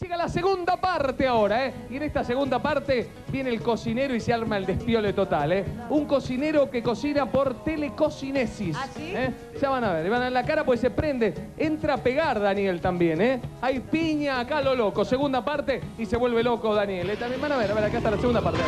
Llega la segunda parte ahora, ¿eh? Y en esta segunda parte viene el cocinero y se arma el despiole total, ¿eh? Un cocinero que cocina por telecocinesis. ¿Ah, sí? ¿eh? Ya van a ver, le van a dar la cara pues se prende. Entra a pegar Daniel también, ¿eh? Hay piña acá lo loco. Segunda parte y se vuelve loco Daniel. ¿eh? También van a ver, a ver, acá está la segunda parte.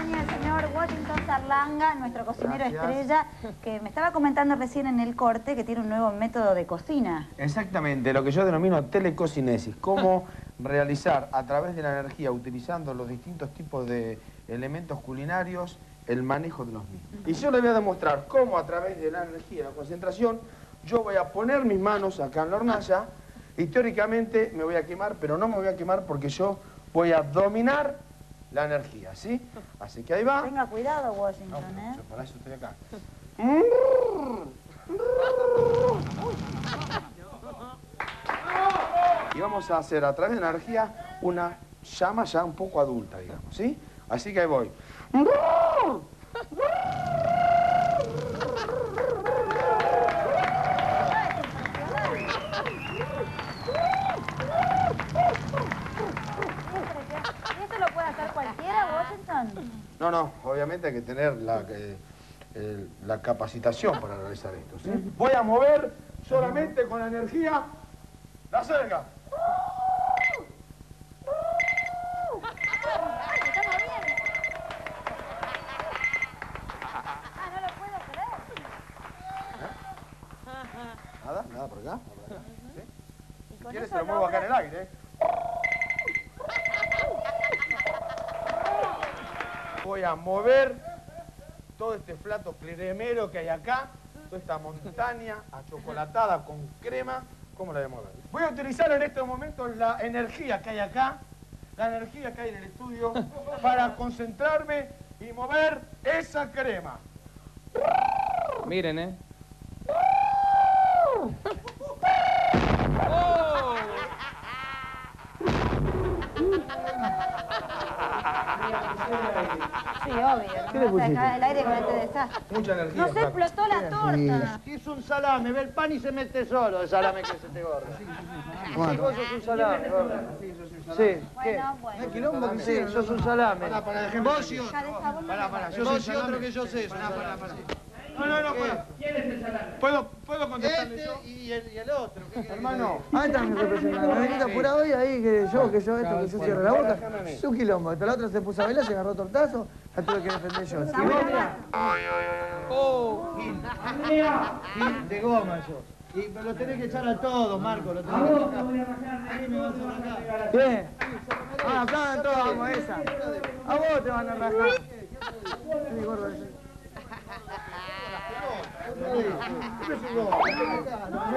Acompaña el señor Washington Sarlanga, nuestro cocinero Gracias. estrella, que me estaba comentando recién en el corte que tiene un nuevo método de cocina. Exactamente, lo que yo denomino telecocinesis, cómo realizar a través de la energía, utilizando los distintos tipos de elementos culinarios, el manejo de los mismos. Y yo le voy a demostrar cómo a través de la energía y la concentración, yo voy a poner mis manos acá en la hornalla y teóricamente me voy a quemar, pero no me voy a quemar porque yo voy a dominar la energía, ¿sí? Así que ahí va. Tenga cuidado, Washington, ¿eh? Yo para eso estoy acá. Y vamos a hacer a través de energía una llama ya un poco adulta, digamos, ¿sí? Así que ahí voy. ¿Y esto lo puede hacer cualquiera, Washington? No, no, obviamente hay que tener la, eh, el- la capacitación para realizar esto, ¿sí? Voy a mover solamente con la energía la cerca. Ah, no lo puedo creer. Nada, nada por acá. por acá, ¿sí? Y Si con quieres se lo muevo acá en el aire. Voy a mover todo este plato cremero que hay acá, toda esta montaña achocolatada con crema, ¿cómo la voy a mover? Voy a utilizar en estos momentos la energía que hay acá, la energía que hay en el estudio, para concentrarme y mover esa crema. Miren, ¿eh? Sí, obvio. No vas a dejar el aire con este desastre. Mucha energía. No se explotó la torta. Es un salame, ve el pan y se mete solo el salame que se te gordo. Sí, vos sos un salame. Sí, ¿qué? Bueno, bueno. quilombo que sí, sos un salame. Vos y otro. Otro que yo sé. No, no, no, puedo. ¿Puedo, puedo contestarle Este yo? y el, y el otro. Hermano, Ah, está mi representante. Me venís apurado hoy ahí, que yo, que yo esto, que yo cierre la boca. Es un quilombo. La otra se puso a bailar, se agarró tortazo, la tuve que defender yo. Si vos, mirá, Gil de goma yo. Y pero lo tenés que echar a todos, Marco, lo tenés que echar. A mí me vas a arrancar. bien. Ah, aplaudan todos, vamos a esa. A vos te van a rajar. Sí, gordo, ese.